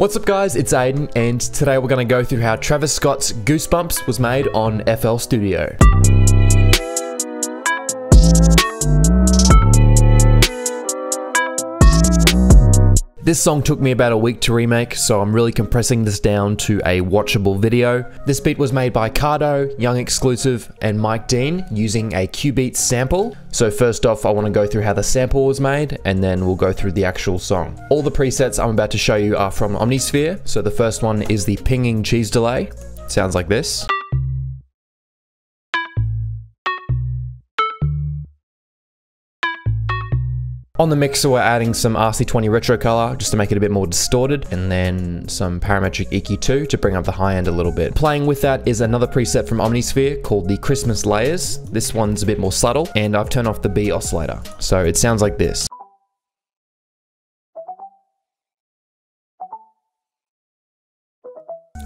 What's up guys, it's Aiden, and today we're going to go through how Travis Scott's Goosebumps was made on FL Studio. This song took me about a week to remake, so I'm really compressing this down to a watchable video. This beat was made by Cardo, Yung Exclusive, and Mike Dean using a Cubeatz sample. So first off, I want to go through how the sample was made, and then we'll go through the actual song. All the presets I'm about to show you are from Omnisphere. So the first one is the pinging cheese delay. Sounds like this. On the mixer, we're adding some RC20 retro color just to make it a bit more distorted, and then some parametric EQ2 to bring up the high end a little bit. Playing with that is another preset from Omnisphere called the Christmas Layers. This one's a bit more subtle, and I've turned off the B oscillator. So it sounds like this.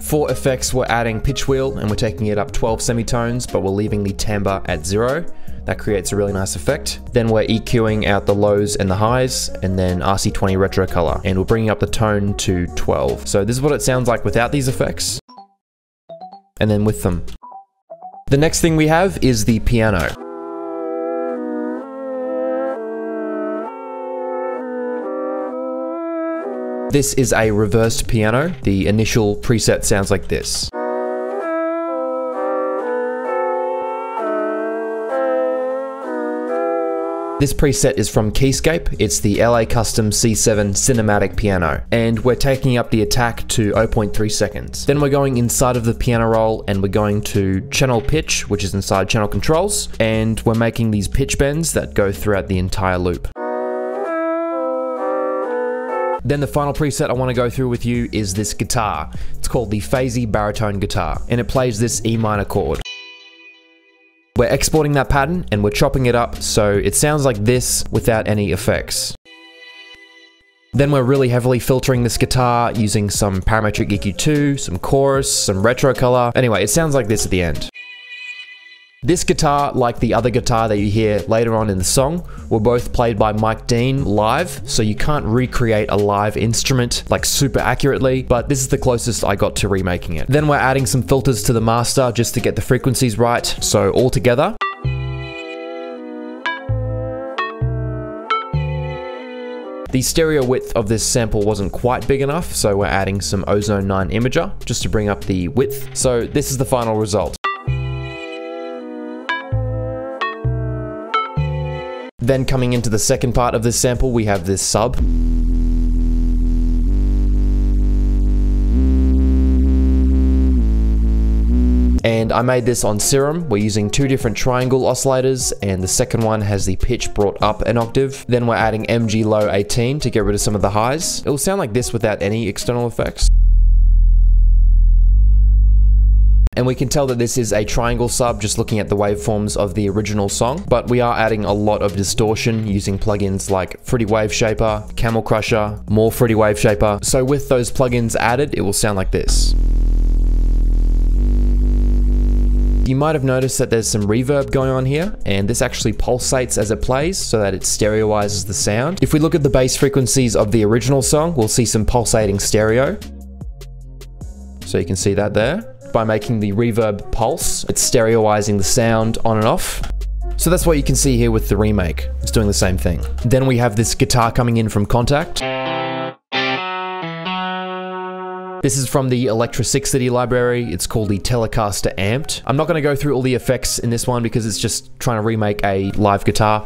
For effects, we're adding pitch wheel and we're taking it up 12 semitones, but we're leaving the timbre at zero. That creates a really nice effect. Then we're EQing out the lows and the highs, and then RC20 retro color, and we're bringing up the tone to 12. So this is what it sounds like without these effects, and then with them. The next thing we have is the piano. This is a reversed piano. The initial preset sounds like this. This preset is from Keyscape, it's the LA Custom C7 Cinematic Piano, and we're taking up the attack to 0.3 seconds. Then we're going inside of the piano roll and we're going to channel pitch, which is inside channel controls, and we're making these pitch bends that go throughout the entire loop. Then the final preset I want to go through with you is this guitar. It's called the Phasey Baritone Guitar, and it plays this E minor chord. We're exporting that pattern and we're chopping it up so it sounds like this without any effects. Then we're really heavily filtering this guitar using some parametric EQ2, some chorus, some retro color. Anyway, it sounds like this at the end. This guitar, like the other guitar that you hear later on in the song, were both played by Mike Dean live, so you can't recreate a live instrument like super accurately, but this is the closest I got to remaking it. Then we're adding some filters to the master just to get the frequencies right, so all together. The stereo width of this sample wasn't quite big enough, so we're adding some Ozone 9 Imager just to bring up the width. So this is the final result. Then coming into the second part of this sample, we have this sub. and I made this on Serum. We're using two different triangle oscillators and the second one has the pitch brought up an octave. Then we're adding MG low 18 to get rid of some of the highs. It will sound like this without any external effects. And we can tell that this is a triangle sub just looking at the waveforms of the original song, but we are adding a lot of distortion using plugins like Fruity Wave Shaper, Camel Crusher, more Fruity Wave Shaper. So with those plugins added, it will sound like this. You might have noticed that there's some reverb going on here, and this actually pulsates as it plays so that it stereoizes the sound. If we look at the bass frequencies of the original song, we'll see some pulsating stereo. So you can see that there by making the reverb pulse. It's stereoizing the sound on and off. So that's what you can see here with the remake. It's doing the same thing. Then we have this guitar coming in from Kontakt. This is from the Electri6ity library. It's called the Telecaster Amped. I'm not going to go through all the effects in this one because it's just trying to remake a live guitar.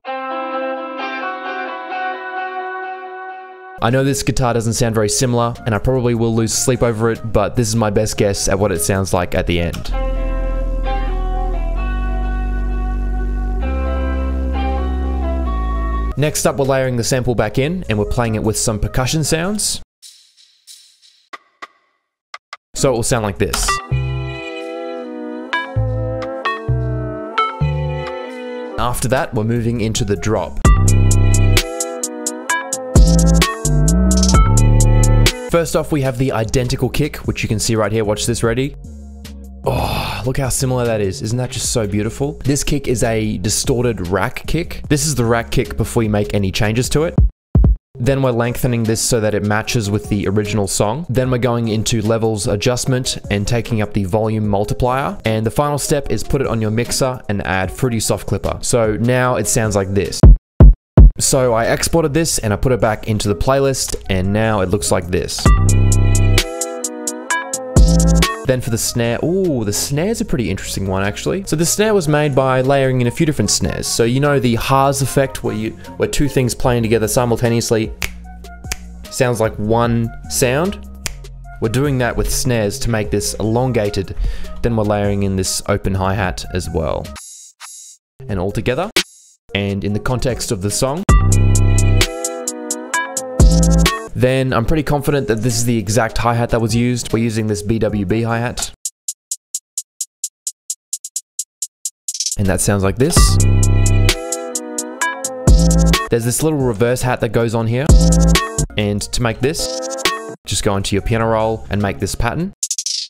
I know this guitar doesn't sound very similar, and I probably will lose sleep over it, but this is my best guess at what it sounds like at the end. Next up, we're layering the sample back in, and we're playing it with some percussion sounds. So it will sound like this. After that, we're moving into the drop. First off, we have the identical kick, which you can see right here. Watch this, ready? Oh, look how similar that is. Isn't that just so beautiful? This kick is a distorted rack kick. This is the rack kick before you make any changes to it. Then we're lengthening this so that it matches with the original song. Then we're going into levels adjustment and taking up the volume multiplier. And the final step is put it on your mixer and add Fruity Soft Clipper. So now it sounds like this. So I exported this and I put it back into the playlist and now it looks like this. Then for the snare, ooh, the snare's a pretty interesting one actually. So the snare was made by layering in a few different snares. So you know the Haas effect where you where two things playing together simultaneously sounds like one sound? We're doing that with snares to make this elongated. Then we're layering in this open hi-hat as well. And all together. And in the context of the song, then I'm pretty confident that this is the exact hi-hat that was used. We're using this BWB hi-hat. And that sounds like this. There's this little reverse hat that goes on here. And to make this, just go into your piano roll and make this pattern.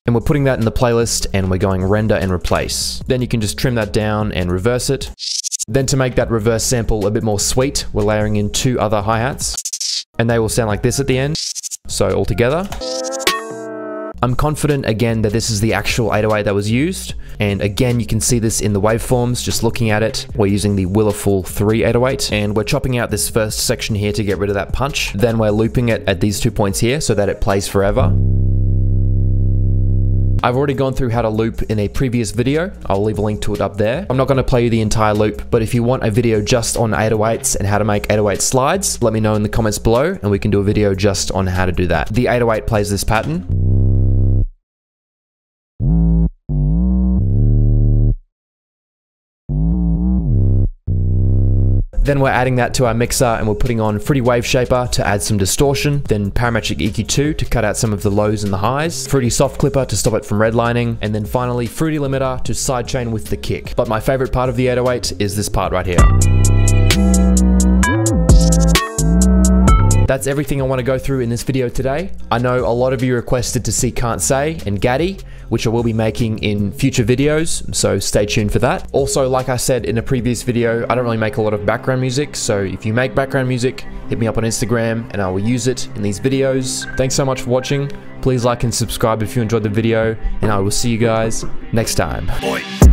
And we're putting that in the playlist and we're going render and replace. Then you can just trim that down and reverse it. Then to make that reverse sample a bit more sweet, we're layering in two other hi-hats and they will sound like this at the end. So all together. I'm confident again that this is the actual 808 that was used. And again, you can see this in the waveforms, just looking at it. We're using the Wilifull 3 808 and we're chopping out this first section here to get rid of that punch. Then we're looping it at these two points here so that it plays forever. I've already gone through how to loop in a previous video. I'll leave a link to it up there. I'm not going to play you the entire loop, but if you want a video just on 808s and how to make 808 slides, let me know in the comments below and we can do a video just on how to do that. The 808 plays this pattern. Then we're adding that to our mixer and we're putting on Fruity Wave Shaper to add some distortion, then Parametric EQ2 to cut out some of the lows and the highs, Fruity Soft Clipper to stop it from redlining, and then finally Fruity Limiter to sidechain with the kick. But my favorite part of the 808 is this part right here. That's everything I want to go through in this video today. I know a lot of you requested to see Can't Say and Gatti, which I will be making in future videos, so stay tuned for that. Also, like I said in a previous video, I don't really make a lot of background music, so if you make background music, hit me up on Instagram and I will use it in these videos. Thanks so much for watching. Please like and subscribe if you enjoyed the video, and I will see you guys next time. Boy.